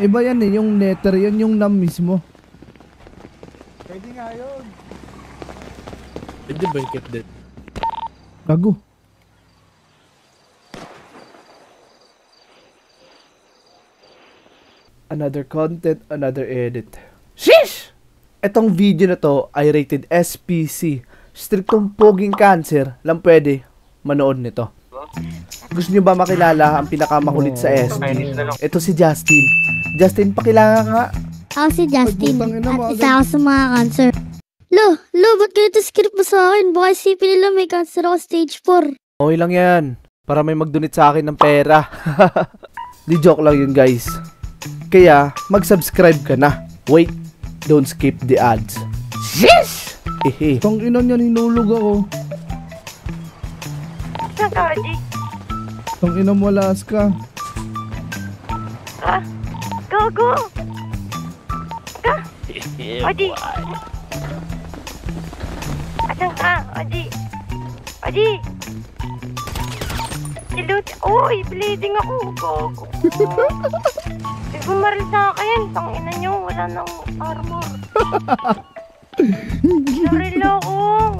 Iba yan eh, yung nether, yan yung nam mismo. Pwede nga yun. Pwede ba yung kit din? Gago. Another content, another edit. Sheesh! Etong video na to ay rated SPC. Striktong poging cancer lang pwede manood nito. Gusto nyo ba makilala ang pinakamakulit sa SP? Ito si Justin. Justin, pakilala ka nga. Ako si Justin at isa ako sa mga cancer. Lo, lo, ba't ganito script mo sa akin? Baka isipin nila may cancer ako stage 4. Okay lang yan. Para may magdonate sa akin ng pera. Di joke lang yun guys. Kaya, mag-subscribe ka na. Wait, don't skip the ads. Shish! Ehe. Tang ina niya, hinulog ako. Saan ka, Oji? Tang ina mo, Alaska. Ha? Go, go! Ka? Oji! Asan ka, Oji? Oji! Silut... Uy, bleeding ako. Go, go. Di bumaril sa akin. Tangina nyo, wala nang armor. Binaril ako.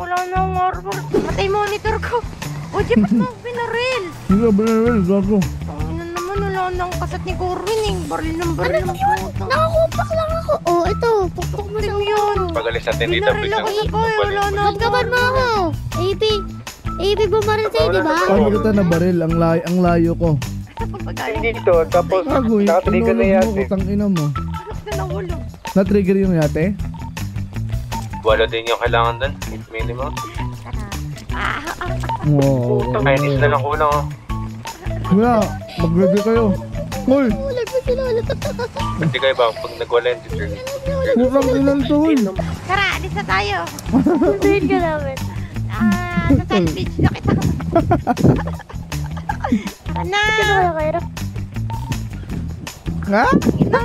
Wala nang armor. Matay monitor ko. Oji, ba't mo ako binaril? Hindi ka binaril, gago. Tangina naman, wala nang kasat ni Corwin eh. Baril ng baril ng puta. Nakakupak lang ako. Oh, ito, pukpok mo sa yun. Pagalis natin dito, Binaril ako sa boy. Wala na Kapkapan mo ako. AP, AP bumaril sa'yo, di ba? Paano kita nabaril? Ang layo, ang layo ko. dito, tapos eh. nakatrigger na yate. ko, tang ina mo. Na. Na-trigger yung yate? Walo din yung kailangan doon, minimum. Ah, ah, Oo. Kainis na lang kulang oh. Wala, mag-review kayo. Hoy, Ulag mo sila ulit. Hindi kayo ba, pag nagwala yung teacher, putang inang to, hoy. Tara, alis na tayo. Sunduin ka namin. Ah, sa beach na kita. Ano kaya kayo? Ha? No.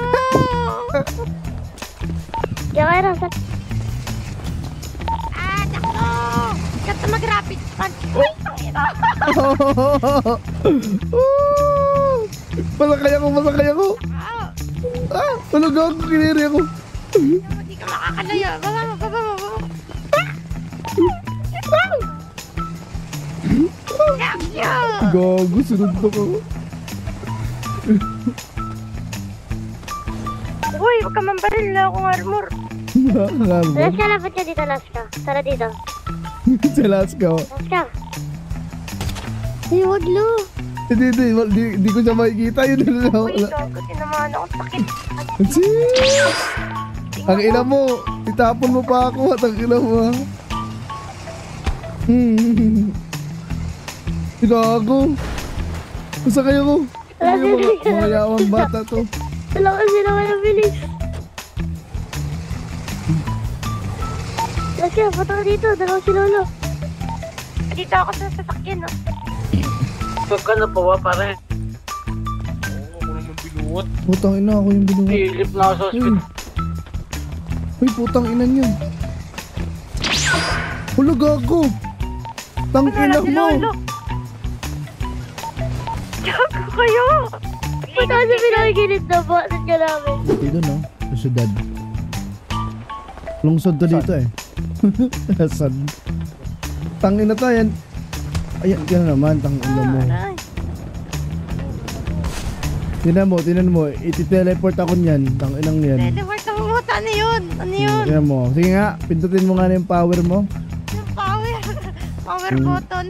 Kaya kayo. Ah, nako. Kat na mag-rapid punch. Uy, tangina. Masakay ako, masakay ako. Ah, ano gago, kiniri ako. Hindi ka makakalaya. Baba baba baba. Gago, sunod ako. Uy, huwag ka mambaril na akong armor. Laska, lapit ka dito, Laska. Tara dito. Sa Alaska. oh. Laska. Ay, wag lo. Hindi, hindi, di, di ko siya makikita. Yun na lang. Uy, gago, tinamaan ako. Sakit. Sis! Ang ina mo, itapon mo pa ako at ang ina mo. Hmm. Gago. Basta kayo ko. Ano yung mga, mga yawang bata to? Wala kasi na kayo bilis. Laska, punta ka dito. Dalawa si Lolo. Dito ako sa sasakyan, no? Huwag ka na pawa, pare. Oo, ako naman binuot. Putang ina ako yung binuhat. Silip na ako sa hospital. Uy, putang ina niya. Hulo gago. Tang ina si mo. Lolo. Gago kayo. Punta kasi pinakikinig na ba? Saan ka namin? Dito no, sa syudad. Lungsod to dito eh. Saan? Tang ina to yan. Ayan, yan naman, tang ina mo. Tinan mo, tinan mo, iti-teleport ako niyan, tang inang yan. Teleport ang muta. Ano yun? Ano yun? Tinan mo, sige nga, pindutin mo nga na yung power mo. Yung power. Power Hmm. button.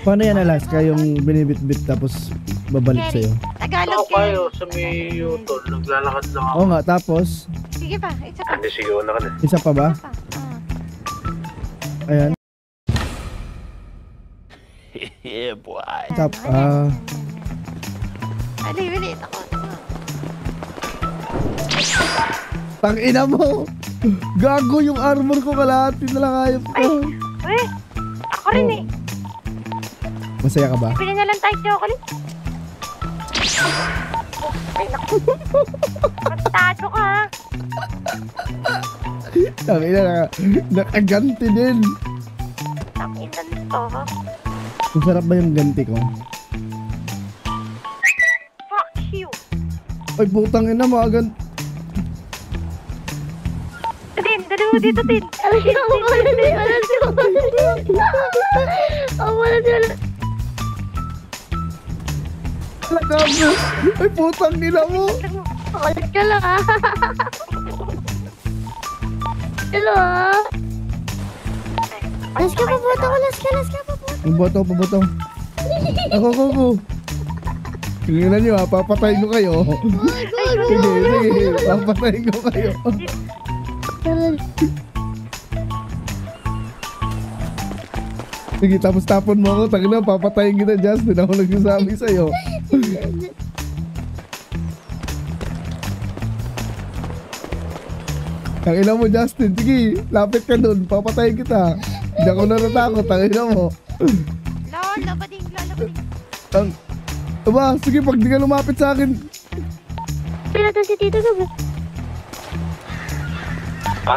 Paano yan Alaska, yung binibit-bit tapos babalik sa'yo? Tagalog Ako kayo sa may utol. Naglalakad lang ako. Oo nga, tapos, Sige pa, isa pa. Hindi sigaw na ka na. isa pa ba? Isa pa. Ah. Ayan. Yeah, boy. Tap, ah, Dali, bilis ako. tang ina mo! Gago yung armor ko kalahati na lang ayop ko. Uy, ako rin Oh. eh. Masaya ka ba? Bili na lang tayo chocolate. Ay, naku. Magtado ka ina na, nakaganti din. Takitan to ha. Masarap ba yung ganti ko? Fuck you. Ay, putang ina, mga gan... Tin, dali mo dito, Tin. Ay, ako wala na wala na Ako wala na Gago! Ay, putang ina mo! Ulit ka lang ah. Hello ah. Las ka pa boto ko, las ka, las ka pa boto. Paboto, paboto. Ako, ako, ako. Tingnan nyo ha, papatayin ko kayo. Sige, sige, papatayin ko kayo. Sige, tapos tapon mo ako. Tangina, papatayin kita, Justin. Ako nagsasabi sa'yo. Tangina mo, Justin. Sige, lapit ka dun. Papatayin kita. Hindi ako natatakot. Tangina mo. Lord, labading, lalabading. Ang... Aba, sige, pag di ka lumapit sa akin. Pinata si Tito ka ba? Ha?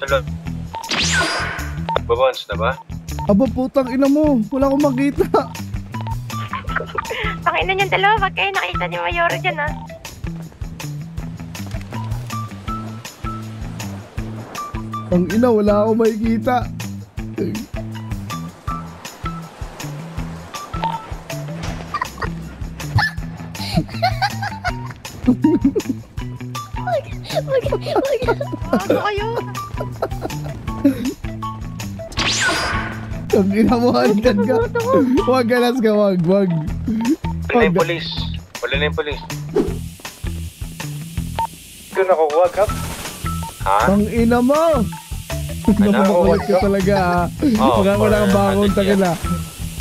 Hello? Babons na ba? Aba, putang ina mo. Wala akong makita. Pakinan yung dalawa, pag kayo nakita ni Mayoro dyan, ha? Ang ina, wala akong makikita. Ano kayo? Ang ina mo, halikan ka. Huwag ka, las ka, wag, wag. Wala na yung polis. Wala na yung polis. Ito nakukuha, Kap. Ha? Ang ina mo. Nakumakulit ka talaga, ha. Oo, Baka ko for nakabangon, 100 takina.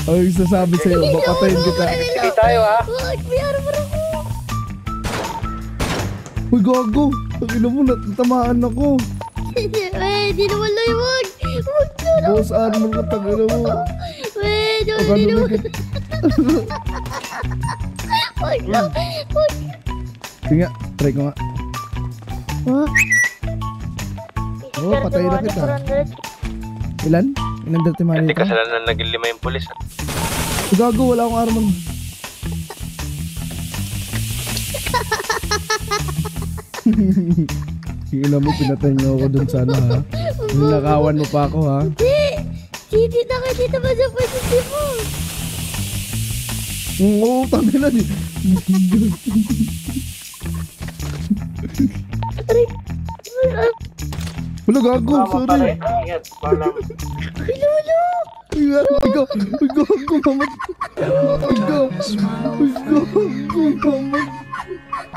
Ang isasabi sa'yo, papatayin kita. Sige tayo, ha? Uy, gago. Ang ina mo, natatamaan ako. Eh, di naman lang wag. Wag na. Boss Armor ka, tangina mo. Eh, di naman. Wag na. Wag. Sige nga, try ko nga. Oh. Oh, patay na kita. Ilan? Ilan money Hindi ito? kasalanan naging lima yung polis. Ha? Gago, wala akong armor. Ina mo, pinatay niyo ako dun sana ha. Nilakawan mo pa ako ha. Hindi. Hindi na kayo dito ba sa pwede mo? Tangin na di. Wala gago, sorry. Ingat, palam. Ay, gago. Ay, gago. Ay, gago, mamat. Ay, gago. Ay, gago, mamat.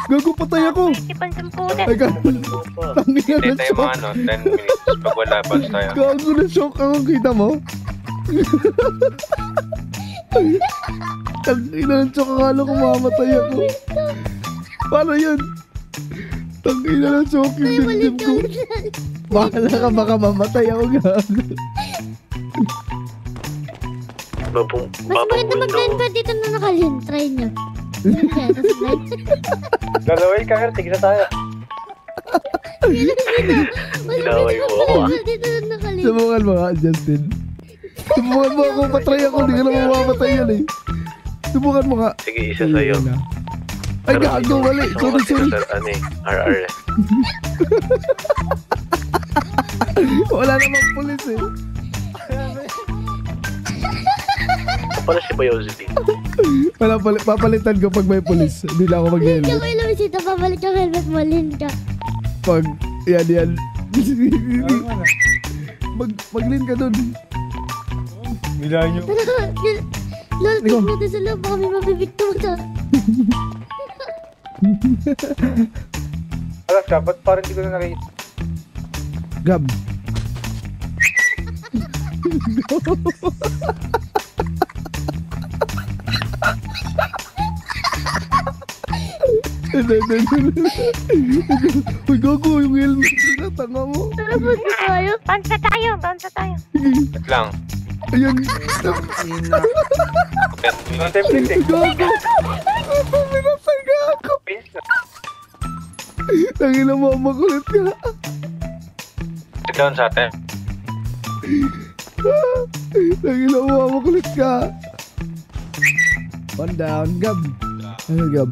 Gago, patay ako. Ay, gago. Tangin na na tayo shock. ano, 10 minutes. Pag wala, bounce tayo. Gago na shock ako, kita mo? Tangin na shock, akala ko mamatay ako. Paano yun? Tangin na shock yung dibdib ko. Bahala ka, baka mamatay ako, gago. Babong, Mas maganda mag-line pa dito na nakalin. Try nyo. Lalaway ka, Kap. Tignan tayo. Maganda mo ako, ah. Subukan mo nga, Justin. Subukan mo ako, patry ako, hindi ka na mamamatay yan eh. Subukan mo nga. Sige, isa sa'yo. Ay, gago, mali. Sorry, sorry. Ano eh, RR eh. Wala namang pulis eh. Paano si Biosity? Wala pali, papalitan ko pag may pulis. Hindi na ako Lin ka mag-helmet. Luisito, pabalik yung helmet mo, Lin ka. Pag, yan, yan. mag, maglin ka dun. Bilahan nyo. Lol, tignan natin sa loob, baka may mabibigto ka. Alas ka, ba't parang hindi ko na nakikita? Gab. Uy, gago, yung helmet na tanga mo. Tara, punta tayo. Bounce na tayo, bounce na tayo. Wait lang. Ayan. 10 Ang minutes. template eh. Gago. Ako, pinatay ka ako. Pins na. Mo, makulit ka. Sit down sa atin. Tangina mo, makulit ka. One down, Gab. Ano, Gab?